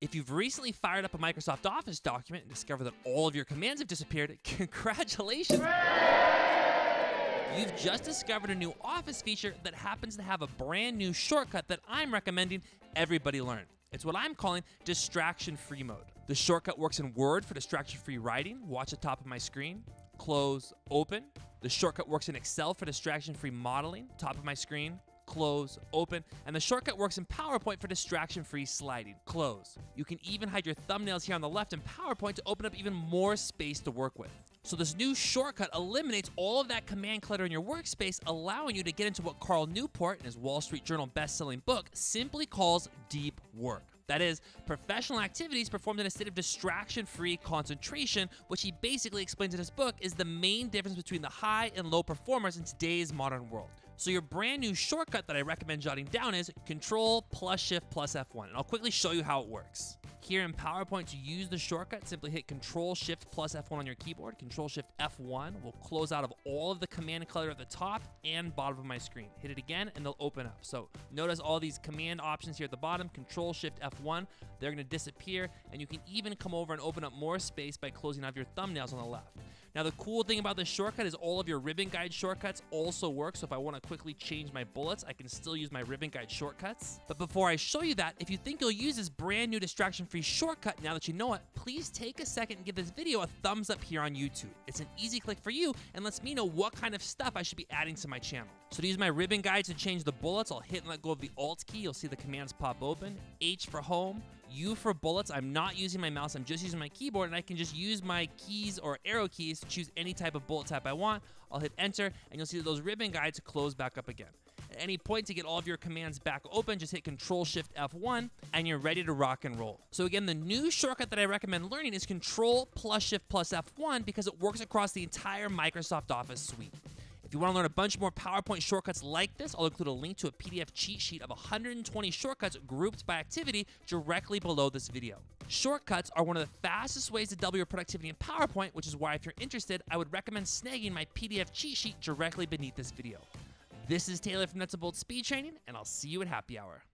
If you've recently fired up a Microsoft Office document and discovered that all of your commands have disappeared, congratulations! You've just discovered a new Office feature that happens to have a brand new shortcut that I'm recommending everybody learn. It's what I'm calling distraction free mode. The shortcut works in Word for distraction free writing. Watch the top of my screen. Close, open. The shortcut works in Excel for distraction free modeling. Top of my screen close, open, and the shortcut works in PowerPoint for distraction-free sliding, close. You can even hide your thumbnails here on the left in PowerPoint to open up even more space to work with. So this new shortcut eliminates all of that command clutter in your workspace, allowing you to get into what Cal Newport in his Wall Street Journal best-selling book simply calls deep work. That is, professional activities performed in a state of distraction free concentration, which he basically explains in his book is the main difference between the high and low performers in today's modern world. So your brand new shortcut that I recommend jotting down is Control plus Shift plus F1, and I'll quickly show you how it works. Here in PowerPoint, to use the shortcut, simply hit Control Shift plus F1 on your keyboard. Control Shift F1 will close out of all of the command clutter at the top and bottom of my screen. Hit it again and they'll open up. So notice all these command options here at the bottom, Control Shift F1, they're gonna disappear and you can even come over and open up more space by closing out your thumbnails on the left. Now the cool thing about this shortcut is all of your ribbon guide shortcuts also work. So if I wanna quickly change my bullets, I can still use my ribbon guide shortcuts. But before I show you that, if you think you'll use this brand new distraction-free shortcut now that you know it, please take a second and give this video a thumbs up here on YouTube. It's an easy click for you and lets me know what kind of stuff I should be adding to my channel. So to use my ribbon guide to change the bullets, I'll hit and let go of the Alt key. You'll see the commands pop open. H for home, U for bullets. I'm not using my mouse, I'm just using my keyboard and I can just use my keys or arrow keys to choose any type of bullet type I want. I'll hit enter and you'll see those ribbon guides close back up again. At any point to get all of your commands back open, just hit Control Shift F1 and you're ready to rock and roll. So again, the new shortcut that I recommend learning is Control plus Shift plus F1 because it works across the entire Microsoft Office suite. If you want to learn a bunch more PowerPoint shortcuts like this, I'll include a link to a PDF cheat sheet of 120 shortcuts grouped by activity directly below this video. Shortcuts are one of the fastest ways to double your productivity in PowerPoint, which is why if you're interested, I would recommend snagging my PDF cheat sheet directly beneath this video. This is Taylor from Nuts and Bolts Speed Training, and I'll see you at happy hour.